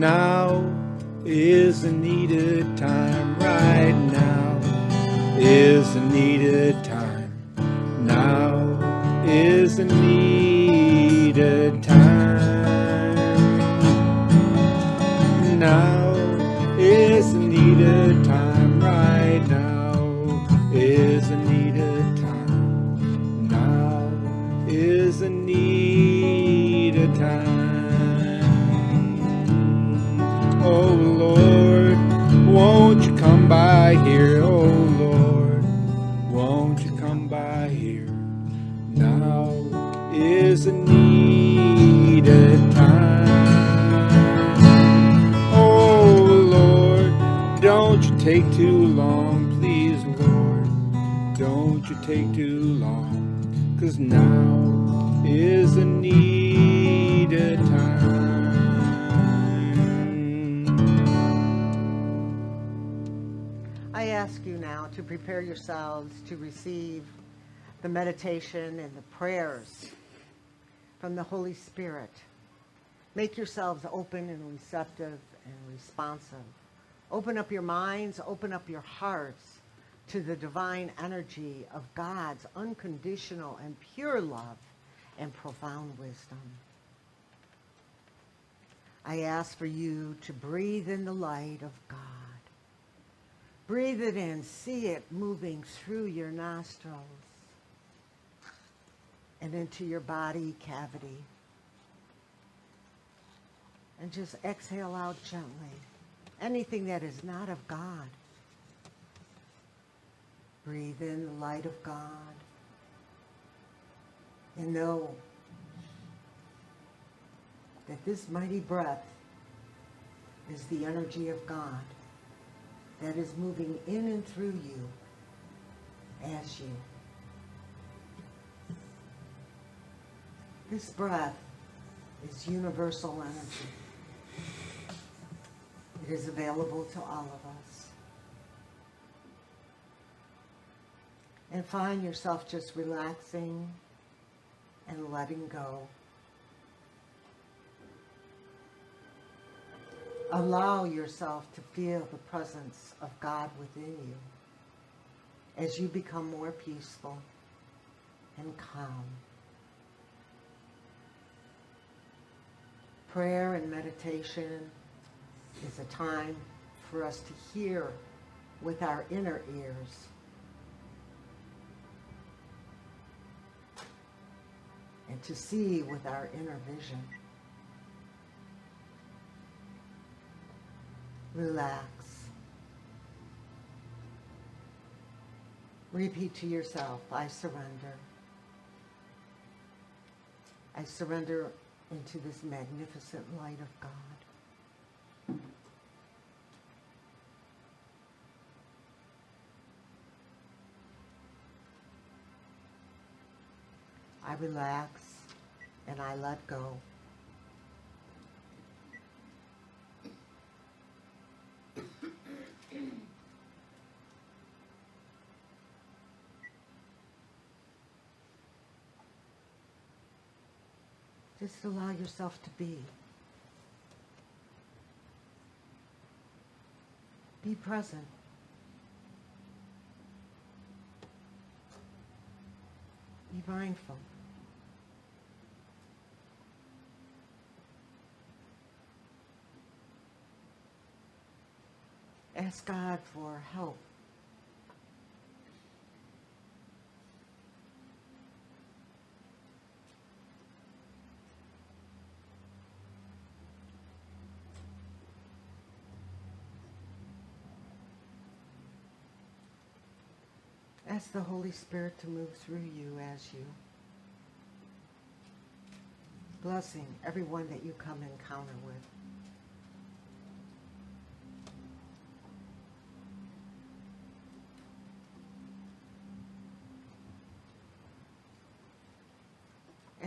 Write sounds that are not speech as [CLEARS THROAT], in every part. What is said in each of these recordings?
Now is the needed time, right now is the needed time. Now is the long, please, Lord. Don't you take too long, cause now is the needed time. I ask you now to prepare yourselves to receive the meditation and the prayers from the Holy Spirit. Make yourselves open and receptive and responsive. Open up your minds, open up your hearts to the divine energy of God's unconditional and pure love and profound wisdom. I ask for you to breathe in the light of God. Breathe it in. See it moving through your nostrils and into your body cavity. And just exhale out gently. Anything that is not of God. Breathe in the light of God. And know that this mighty breath is the energy of God that is moving in and through you as you. This breath is universal energy. It is available to all of us. And find yourself just relaxing and letting go. Allow yourself to feel the presence of God within you as you become more peaceful and calm. Prayer and meditation is a time for us to hear with our inner ears. And to see with our inner vision. Relax. Repeat to yourself, I surrender. I surrender into this magnificent light of God. I relax and I let go. Just allow yourself to be. Be present. Be mindful. Ask God for help. Ask the Holy Spirit to move through you as you. Blessing everyone that you come encounter with.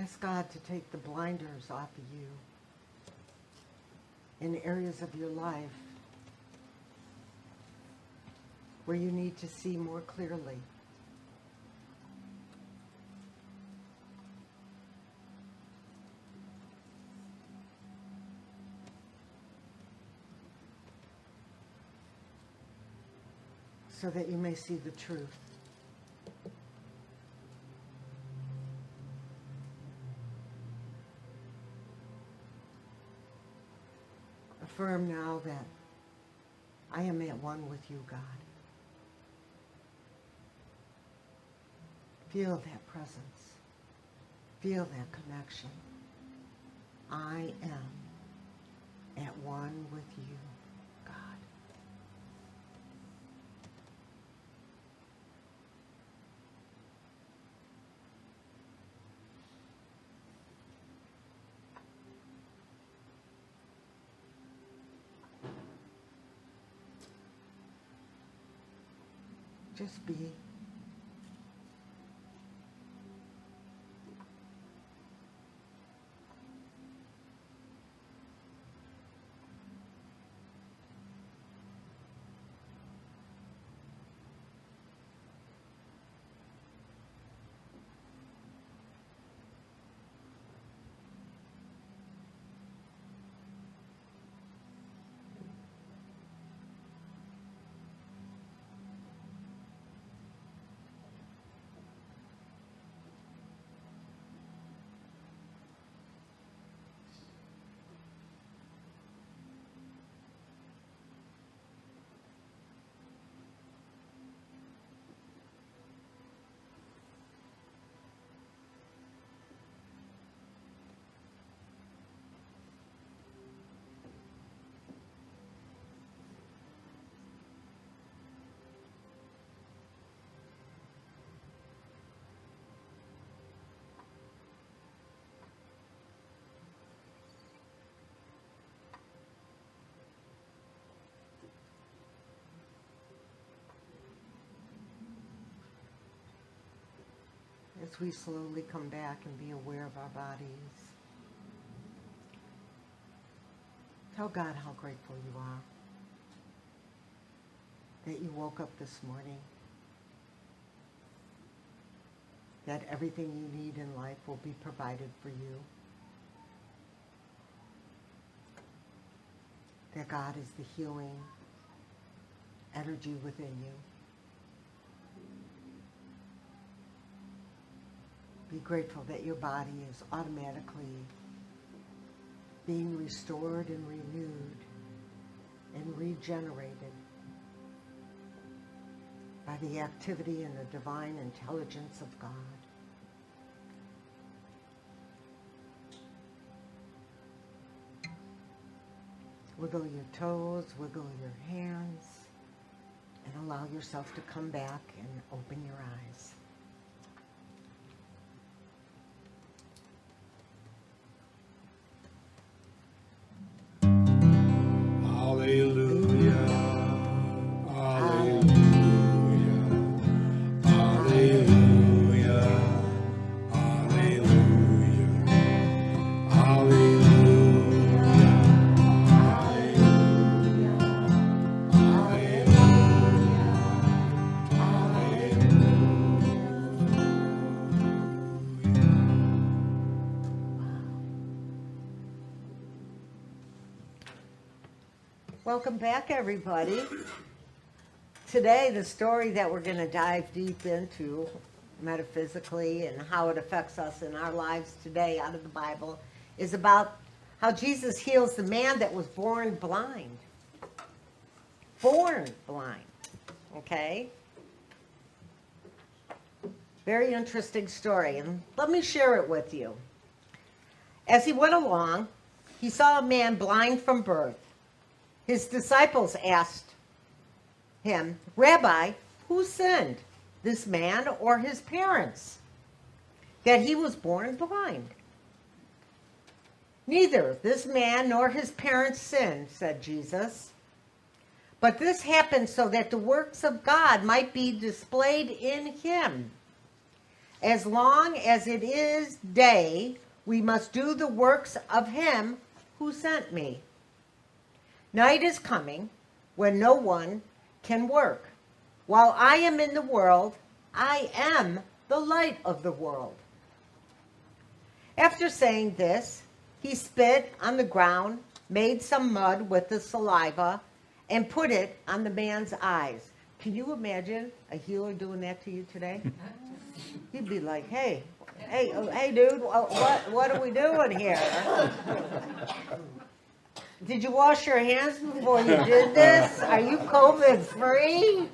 Ask God to take the blinders off of you in areas of your life where you need to see more clearly. so that you may see the truth. Affirm now that I am at one with you, God. Feel that presence. Feel that connection. I am at one with you, God. Just be. As we slowly come back and be aware of our bodies. Tell God how grateful you are that you woke up this morning, that everything you need in life will be provided for you, that God is the healing energy within you. Be grateful that your body is automatically being restored and renewed and regenerated by the activity and the divine intelligence of God. Wiggle your toes, wiggle your hands, and allow yourself to come back and open your eyes. Welcome back, everybody. Today, the story that we're going to dive deep into metaphysically and how it affects us in our lives today out of the Bible is about how Jesus heals the man that was born blind. Born blind. Okay? Very interesting story, and let me share it with you. As he went along, he saw a man blind from birth. His disciples asked him, Rabbi, who sinned, this man or his parents, that he was born blind? Neither this man nor his parents sinned, said Jesus. But this happened so that the works of God might be displayed in him. As long as it is day, we must do the works of him who sent me. Night is coming when no one can work. While I am in the world, I am the light of the world. After saying this, he spit on the ground, made some mud with the saliva, and put it on the man's eyes. Can you imagine a healer doing that to you today? He'd be like, hey, hey, oh, hey, dude, what, what are we doing here? Did you wash your hands before you did this? Are you COVID free?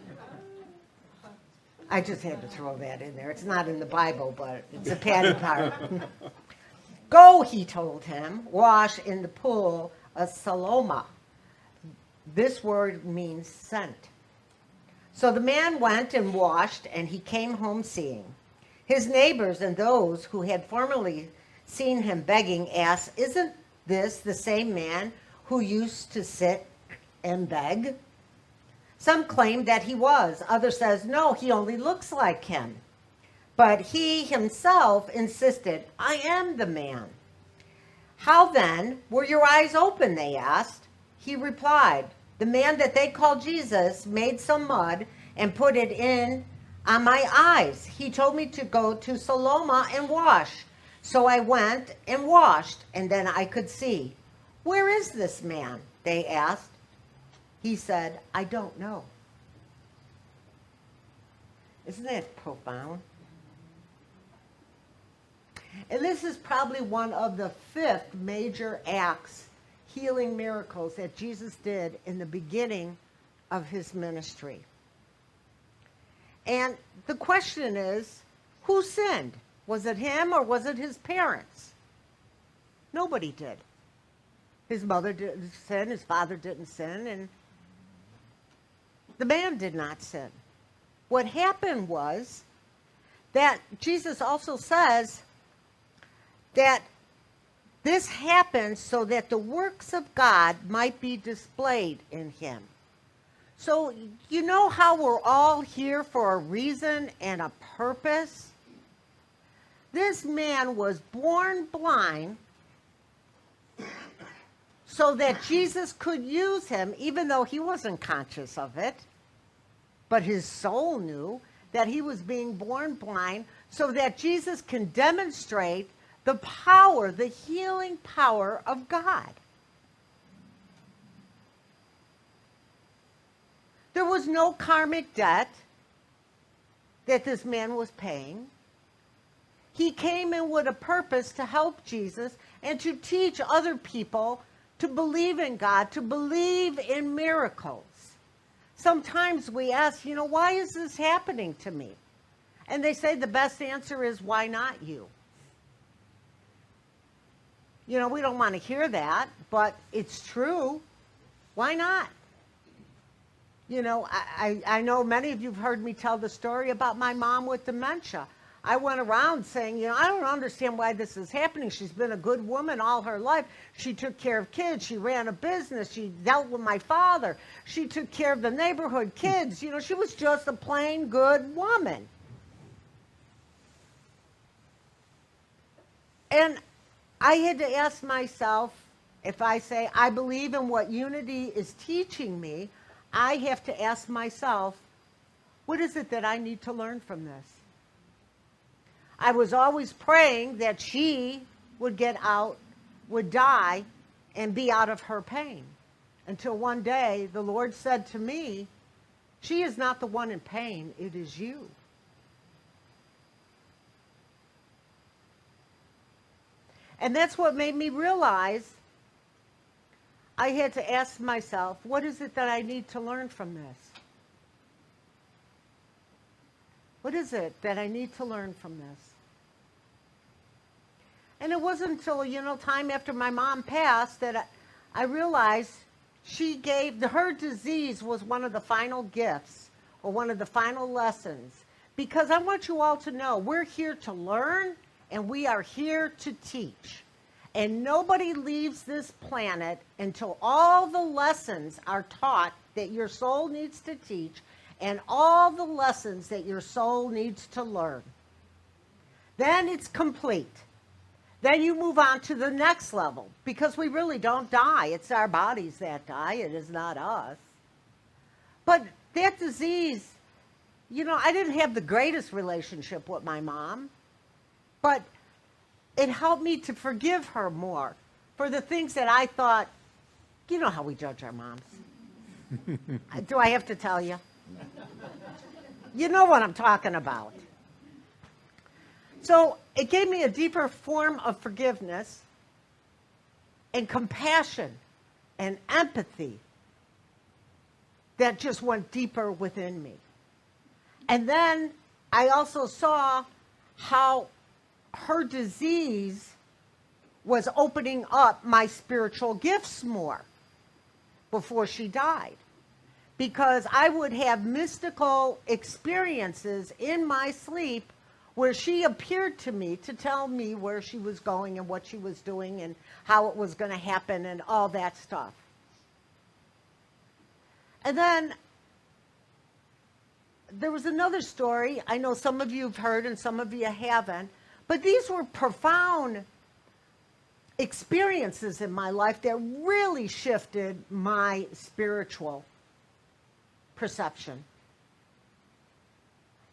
I just had to throw that in there. It's not in the Bible, but it's a patty part. [LAUGHS] Go, he told him, wash in the pool of Siloam. This word means sent. So the man went and washed, and he came home seeing. His neighbors and those who had formerly seen him begging asked, Isn't this the same man who used to sit and beg? Some claim that he was. Others says, no, he only looks like him. But he himself insisted, I am the man. How then were your eyes open? They asked. He replied, The man that they call Jesus made some mud and put it in on my eyes. He told me to go to Siloam and wash. So I went and washed, and then I could see. Where is this man? They asked. He said, I don't know. Isn't that profound? And this is probably one of the fifth major acts, healing miracles that Jesus did in the beginning of his ministry. And the question is who sinned? Was it him or was it his parents? Nobody did. His mother didn't sin, his father didn't sin, and the man did not sin. What happened was that Jesus also says that this happened so that the works of God might be displayed in him. So, you know how we're all here for a reason and a purpose? This man was born blind so that Jesus could use him, even though he wasn't conscious of it. But his soul knew that he was being born blind so that Jesus can demonstrate the power, the healing power of God. There was no karmic debt that this man was paying. He came in with a purpose to help Jesus and to teach other people to believe in God, to believe in miracles. Sometimes we ask, you know, why is this happening to me? And they say the best answer is, why not you? You know, we don't want to hear that, but it's true. Why not? You know, I, I, know many of you have heard me tell the story about my mom with dementia. I went around saying, you know, I don't understand why this is happening. She's been a good woman all her life. She took care of kids. She ran a business. She dealt with my father. She took care of the neighborhood kids. You know, she was just a plain good woman. And I had to ask myself if I say, I believe in what unity is teaching me, I have to ask myself, what is it that I need to learn from this? I was always praying that she would get out, would die, and be out of her pain. Until one day the Lord said to me, She is not the one in pain, it is you. And that's what made me realize I had to ask myself, what is it that I need to learn from this? What is it that I need to learn from this? And it wasn't until, you know, time after my mom passed that I, I realized she gave, her disease was one of the final gifts or one of the final lessons. Because I want you all to know we're here to learn and we are here to teach. And nobody leaves this planet until all the lessons are taught that your soul needs to teach and all the lessons that your soul needs to learn. Then it's complete. Then you move on to the next level because we really don't die. It's our bodies that die, it is not us. But that disease, you know, I didn't have the greatest relationship with my mom, but it helped me to forgive her more for the things that I thought, you know how we judge our moms. [LAUGHS] Uh, do I have to tell you? You know what I'm talking about. So it gave me a deeper form of forgiveness and compassion and empathy that just went deeper within me. And then I also saw how her disease was opening up my spiritual gifts more before she died. Because I would have mystical experiences in my sleep where she appeared to me to tell me where she was going and what she was doing and how it was going to happen and all that stuff. And then there was another story I know some of you have heard and some of you haven't, but these were profound experiences in my life that really shifted my spiritual perception.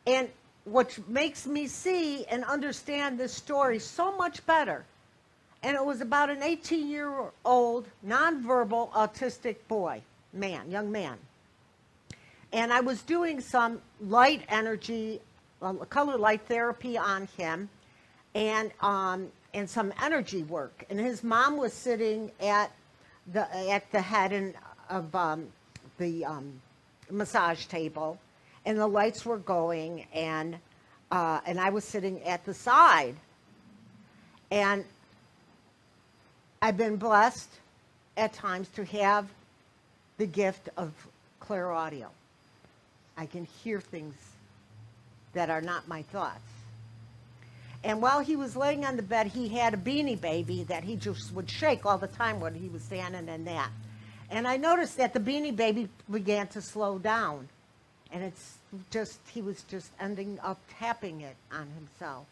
And what makes me see and understand this story so much better. And it was about an 18 year old, nonverbal, autistic boy, man, young man. And I was doing some light energy, uh, color light therapy on him and, um, and some energy work. And his mom was sitting at the, at the head and, of um, the um, massage table and the lights were going, and uh, and I was sitting at the side, and I've been blessed at times to have the gift of clear audio. I can hear things that are not my thoughts. And while he was laying on the bed, he had a beanie baby that he just would shake all the time when he was standing in that. And I noticed that the beanie baby began to slow down and it's just he was just ending up tapping it on himself.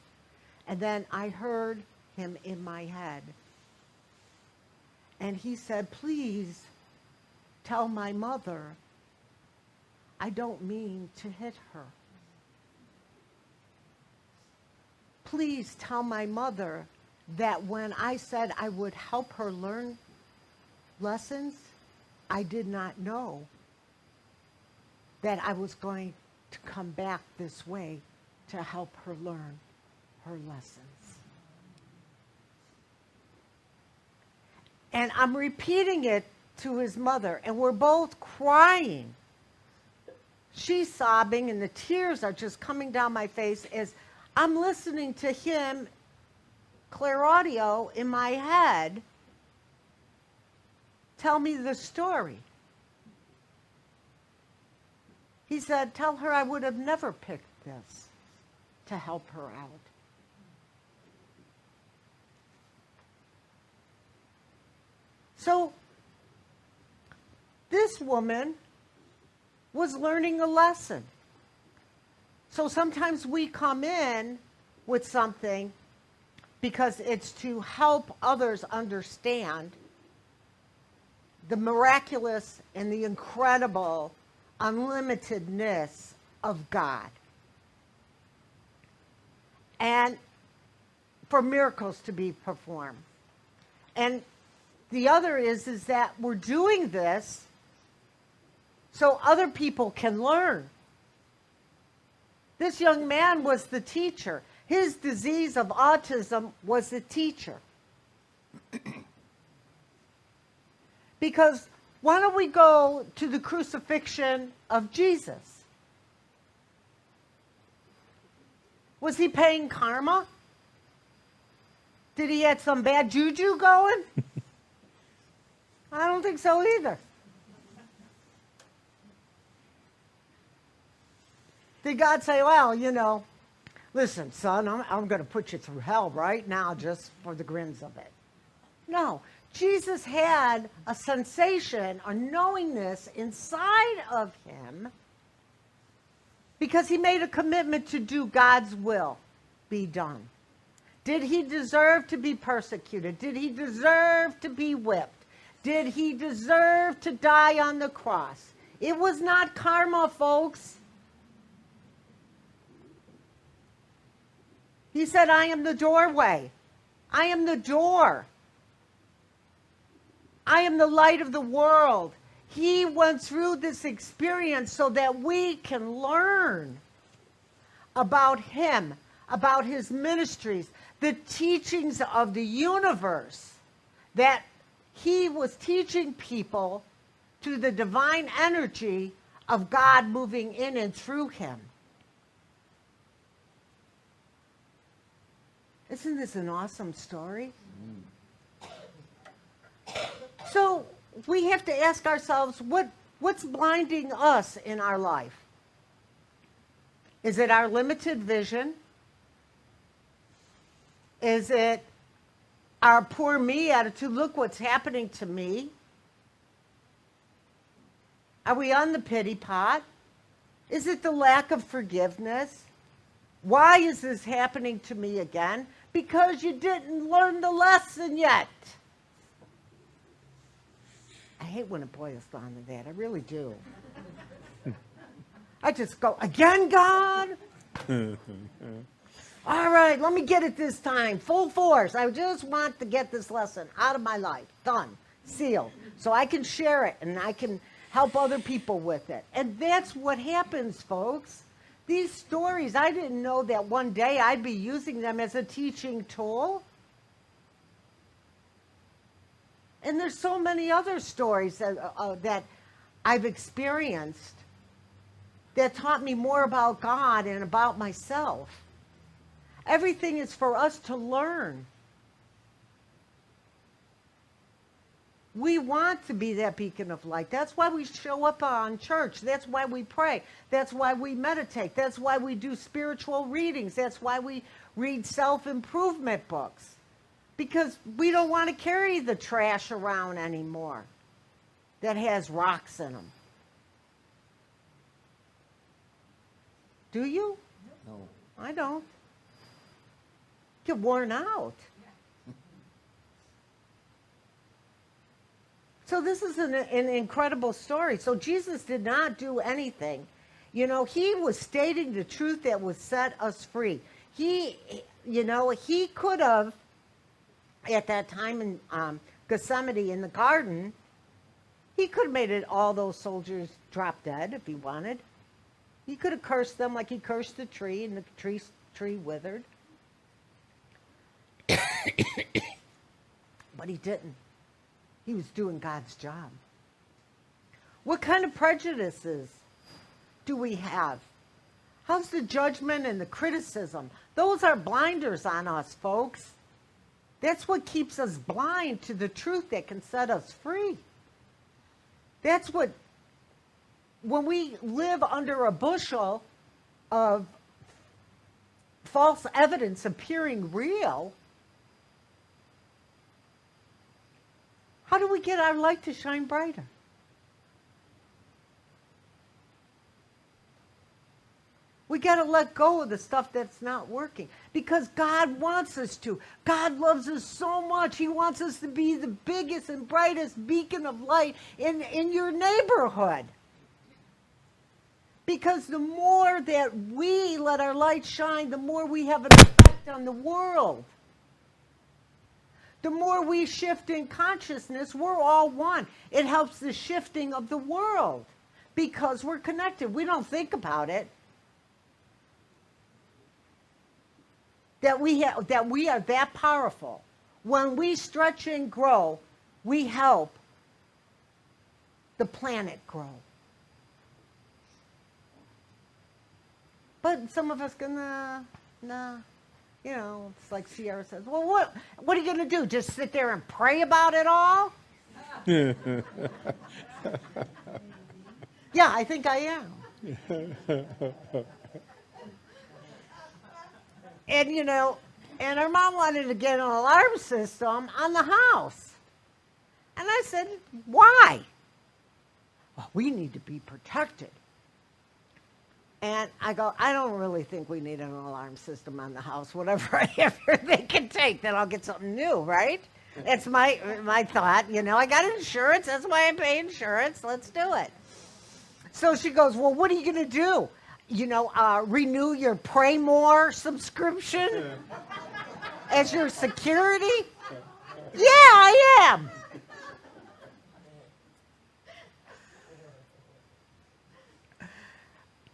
And then i heard him in my head. And he said please tell my mother i don't mean to hit her. Please tell my mother that when i said i would help her learn lessons i did not know that I was going to come back this way to help her learn her lessons. And I'm repeating it to his mother, and we're both crying. She's sobbing, and the tears are just coming down my face as I'm listening to him, clear audio, in my head, tell me the story. He said, Tell her I would have never picked this to help her out. So, this woman was learning a lesson. So sometimes we come in with something because it's to help others understand the miraculous and the incredible unlimitedness of God. And for miracles to be performed. And the other is is that we're doing this so other people can learn. This young man was the teacher. His disease of autism was the teacher. [CLEARS THROAT] because why don't we go to the crucifixion of Jesus? Was he paying karma? Did he have some bad juju going? [LAUGHS] I don't think so either. Did God say, well, you know, listen, son, I'm, I'm going to put you through hell right now just for the grins of it? No. Jesus had a sensation, a knowingness inside of him because he made a commitment to do God's will be done. Did he deserve to be persecuted? Did he deserve to be whipped? Did he deserve to die on the cross? It was not karma, folks. He said, I am the doorway. I am the door. I am the light of the world. He went through this experience so that we can learn about Him, about His ministries, the teachings of the universe, that He was teaching people to the divine energy of God moving in and through Him. Isn't this an awesome story? Mm. So we have to ask ourselves what, what's blinding us in our life? Is it our limited vision? Is it our poor me attitude? Look what's happening to me. Are we on the pity pot? Is it the lack of forgiveness? Why is this happening to me again? Because you didn't learn the lesson yet. I hate when it boils down to that. I really do. I just go, again, God? [LAUGHS] All right, let me get it this time. Full force. I just want to get this lesson out of my life. Done. Sealed. So I can share it and I can help other people with it. And that's what happens, folks. These stories, I didn't know that one day I'd be using them as a teaching tool. And there's so many other stories that, uh, uh, that I've experienced that taught me more about God and about myself. Everything is for us to learn. We want to be that beacon of light. That's why we show up on church. That's why we pray. That's why we meditate. That's why we do spiritual readings. That's why we read self improvement books. Because we don't want to carry the trash around anymore that has rocks in them. Do you? No. I don't. Get worn out. [LAUGHS] So this is an, an incredible story. So Jesus did not do anything. You know, he was stating the truth that would set us free. He, you know, he could have, at that time in um, Gethsemane in the garden, he could have made it all those soldiers drop dead if he wanted. He could have cursed them like he cursed the tree, and the tree tree withered. [COUGHS] but he didn't. He was doing God's job. What kind of prejudices do we have? How's the judgment and the criticism? Those are blinders on us, folks. That's what keeps us blind to the truth that can set us free. That's what, when we live under a bushel of false evidence appearing real, How do we get our light to shine brighter? We got to let go of the stuff that's not working because God wants us to. God loves us so much. He wants us to be the biggest and brightest beacon of light in, in your neighborhood. Because the more that we let our light shine, the more we have an effect on the world the more we shift in consciousness, we're all one. It helps the shifting of the world because we're connected. We don't think about it. That we, have, that we are that powerful. When we stretch and grow, we help the planet grow. But some of us gonna, nah you know, it's like Sierra says, well, what, what are you going to do? Just sit there and pray about it all? [LAUGHS] yeah, I think I am. [LAUGHS] and, you know, and her mom wanted to get an alarm system on the house. And I said, why? Well, we need to be protected. And I go, I don't really think we need an alarm system on the house. Whatever they can take, then I'll get something new, right? That's my my thought. You know, I got insurance. That's why I pay insurance. Let's do it. So she goes, well, what are you going to do? you know, uh, renew your Pray More subscription yeah. [LAUGHS] as your security? Yeah, I am.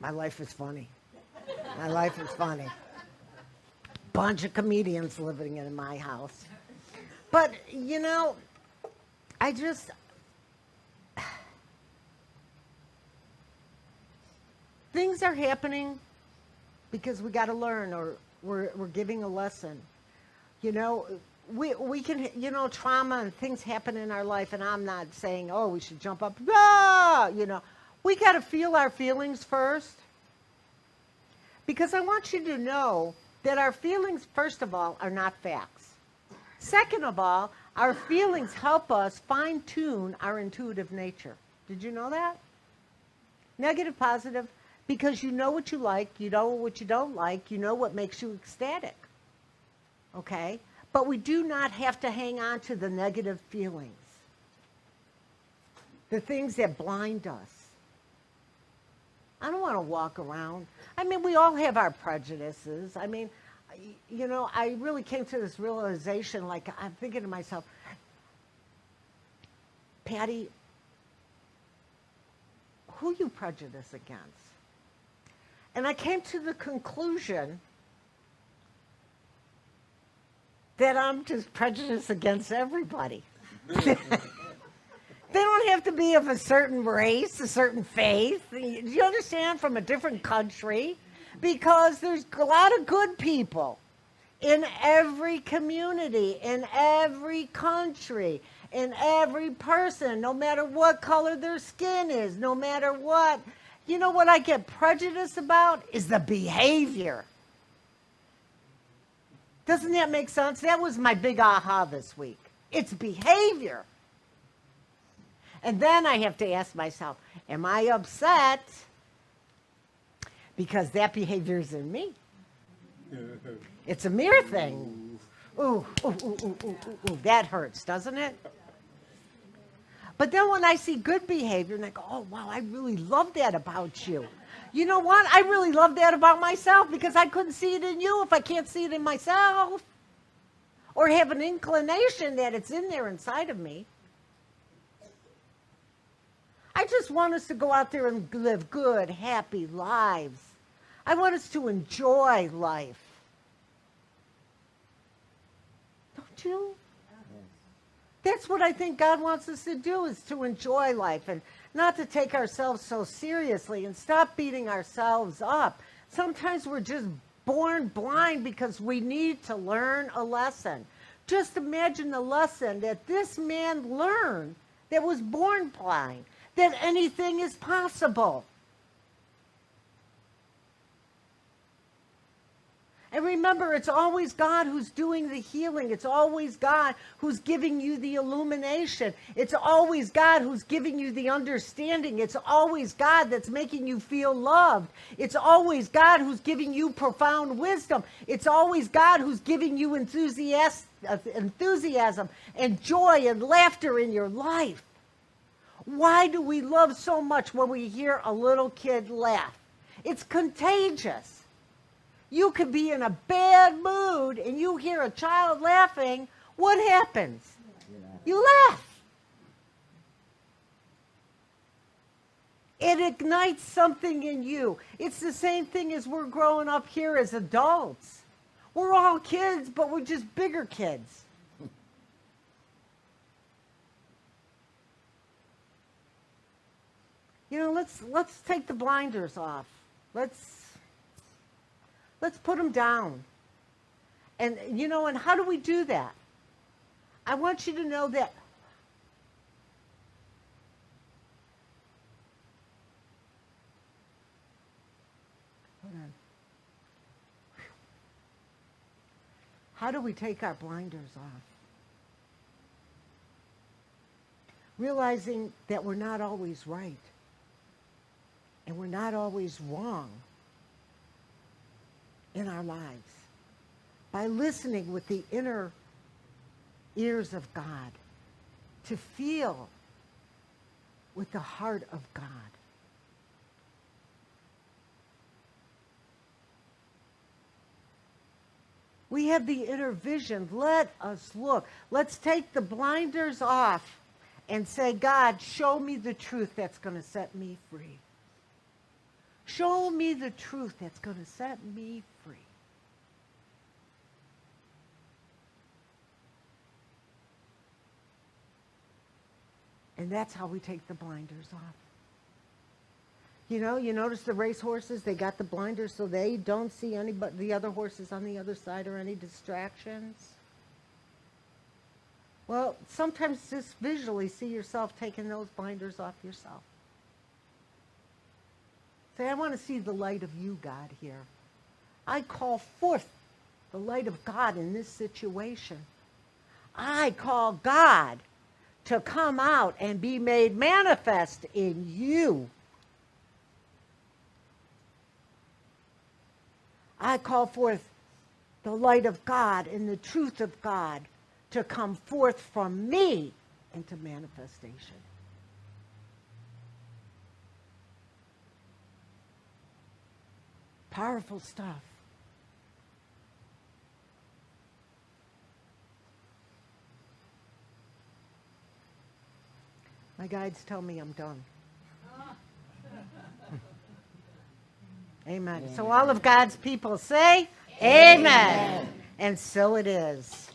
My life is funny. My life is funny. Bunch of comedians living in my house. But, you know, I just, Things are happening because we got to learn or we're, we're giving a lesson. You know, we, we can, you know, trauma and things happen in our life, and I'm not saying, oh, we should jump up, ah, you know. We got to feel our feelings first. Because I want you to know that our feelings, first of all, are not facts. Second of all, our feelings help us fine tune our intuitive nature. Did you know that? Negative, positive, because you know what you like, you know what you don't like, you know what makes you ecstatic. Okay? But we do not have to hang on to the negative feelings, the things that blind us. I don't want to walk around. I mean, we all have our prejudices. I mean, you know, I really came to this realization like, I'm thinking to myself, Patty, who you prejudice against? And I came to the conclusion that I'm just prejudiced against everybody. [LAUGHS] they don't have to be of a certain race, a certain faith. Do you understand? From a different country. Because there's a lot of good people in every community, in every country, in every person, no matter what color their skin is, no matter what. You know what I get prejudiced about is the behavior. Doesn't that make sense? That was my big aha this week. It's behavior. And then I have to ask myself, am I upset because that behavior is in me? [LAUGHS] It's a mirror thing. Ooh, ooh, ooh, ooh, ooh, ooh, that hurts, doesn't it? But then when I see good behavior and I go, oh, wow, I really love that about you. You know what? I really love that about myself because I couldn't see it in you if I can't see it in myself or have an inclination that it's in there inside of me. I just want us to go out there and live good, happy lives. I want us to enjoy life. Don't you? That's what I think God wants us to do is to enjoy life and not to take ourselves so seriously and stop beating ourselves up. Sometimes we're just born blind because we need to learn a lesson. Just imagine the lesson that this man learned that was born blind, that anything is possible. And remember, it's always God who's doing the healing. It's always God who's giving you the illumination. It's always God who's giving you the understanding. It's always God that's making you feel loved. It's always God who's giving you profound wisdom. It's always God who's giving you enthusiasm, enthusiasm and joy and laughter in your life. Why do we love so much when we hear a little kid laugh? It's contagious. You could be in a bad mood and you hear a child laughing. What happens? You laugh. It ignites something in you. It's the same thing as we're growing up here as adults. We're all kids, but we're just bigger kids. You know, let's let's take the blinders off. Let's Let's put them down. And, you know, and how do we do that? I want you to know that. How do we take our blinders off? Realizing that we're not always right and we're not always wrong in our lives by listening with the inner ears of God, to feel with the heart of God. We have the inner vision. Let us look. Let's take the blinders off and say, God, show me the truth that's going to set me free. Show me the truth that's going to set me free. And that's how we take the blinders off. You know, you notice the race horses, they got the blinders so they don't see any but the other horses on the other side or any distractions. Well, sometimes just visually see yourself taking those blinders off yourself. Say, I want to see the light of you, God, here. I call forth the light of God in this situation. I call God to come out and be made manifest in you. I call forth the light of God and the truth of God to come forth from me into manifestation. Powerful stuff. My guides tell me I'm done. [LAUGHS] Amen. So all of God's people say, Amen. Amen. And so it is.